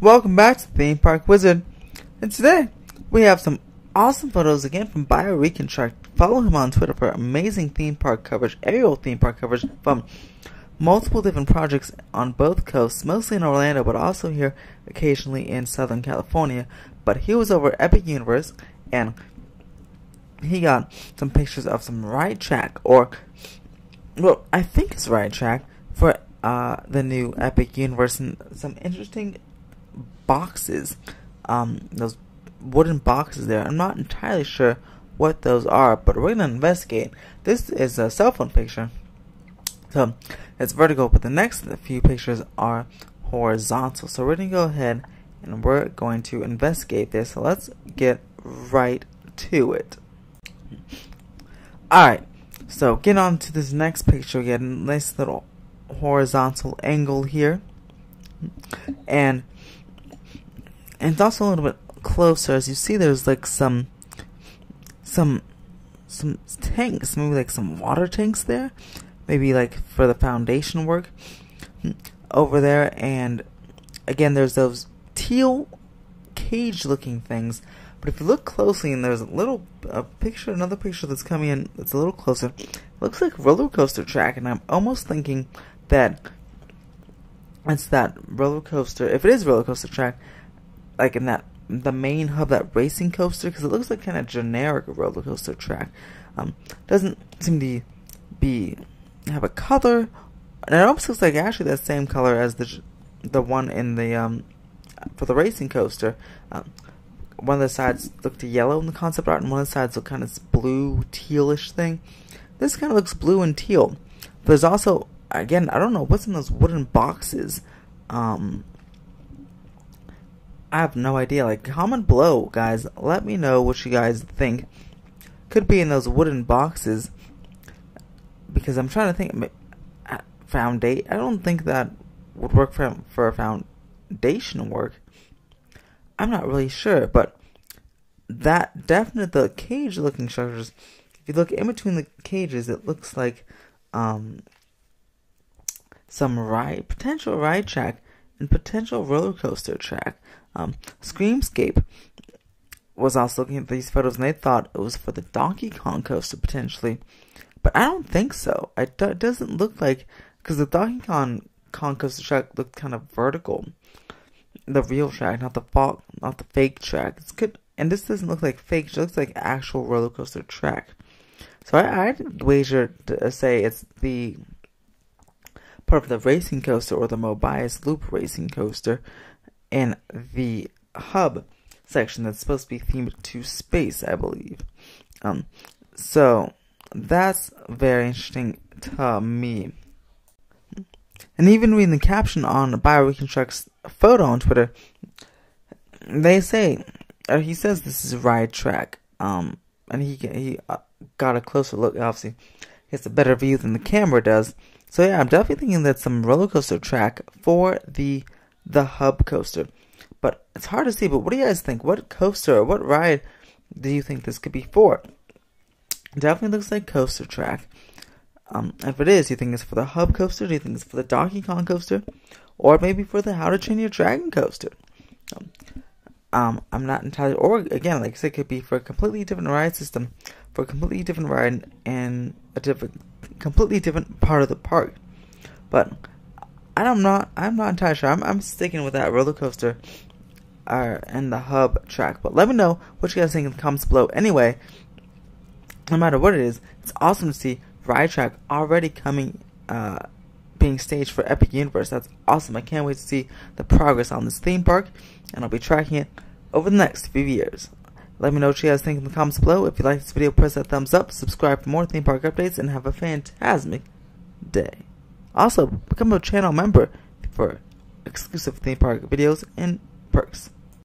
Welcome back to Theme Park Wizard. And today we have some awesome photos again from Bio Reconstruct. Follow him on Twitter for amazing theme park coverage, aerial theme park coverage from multiple different projects on both coasts, mostly in Orlando, but also here occasionally in Southern California. But he was over Epic Universe and he got some pictures of some ride track, or well, I think it's ride track for uh, the new Epic Universe and some interesting boxes. Um, those wooden boxes there. I'm not entirely sure what those are, but we're gonna investigate. This is a cell phone picture. So it's vertical, but the next few pictures are horizontal. So we're gonna go ahead and we're going to investigate this. So let's get right to it. Alright, so get on to this next picture. We get a nice little horizontal angle here. And, and it's also a little bit closer. As you see, there's like some, some, some tanks, maybe like some water tanks there. Maybe like for the foundation work over there. And again, there's those teal cage looking things but if you look closely, and there's a little a picture, another picture that's coming in that's a little closer, looks like roller coaster track, and I'm almost thinking that it's that roller coaster. If it is roller coaster track, like in that the main hub, that racing coaster, because it looks like kind of generic roller coaster track. Um, doesn't seem to be have a color, and it almost looks like actually the same color as the the one in the um for the racing coaster. Um, one of the sides looked yellow in the concept art, and one of the sides looked kind of blue, tealish thing. This kind of looks blue and teal. There's also, again, I don't know what's in those wooden boxes. Um, I have no idea. Like, comment below, guys. Let me know what you guys think could be in those wooden boxes. Because I'm trying to think. Foundation. I don't think that would work for for a foundation work. I'm not really sure, but that definitely the cage looking structures. If you look in between the cages, it looks like um, some ride potential ride track and potential roller coaster track. Um, Screamscape was also looking at these photos and they thought it was for the Donkey Kong coaster potentially, but I don't think so. It, it doesn't look like because the Donkey Kong Kong coaster track looked kind of vertical the real track, not the fault, not the fake track. It's good, and this doesn't look like fake. It looks like actual roller coaster track. So I, I'd wager to say it's the part of the racing coaster or the Mobius Loop racing coaster, and the hub section that's supposed to be themed to space, I believe. Um, so that's very interesting to me. And even reading the caption on BioReconstruct's photo on Twitter, they say, or he says this is a ride track. Um, and he he uh, got a closer look. Obviously, has a better view than the camera does. So yeah, I'm definitely thinking that's some roller coaster track for the the hub coaster. But it's hard to see. But what do you guys think? What coaster what ride do you think this could be for? Definitely looks like coaster track. Um, if it is, do you think it's for the hub coaster? Do you think it's for the Donkey Kong coaster? Or maybe for the How to Train Your Dragon coaster? Um, um, I'm not entirely. Or again, like I said, it could be for a completely different ride system, for a completely different ride in a different, completely different part of the park. But I'm not. I'm not entirely sure. I'm, I'm sticking with that roller coaster, uh, and the hub track. But let me know what you guys think in the comments below. Anyway, no matter what it is, it's awesome to see ride track already coming, uh, being staged for Epic Universe. That's awesome. I can't wait to see the progress on this theme park, and I'll be tracking it over the next few years. Let me know what you guys think in the comments below. If you like this video, press that thumbs up, subscribe for more theme park updates, and have a fantastic day. Also, become a channel member for exclusive theme park videos and perks.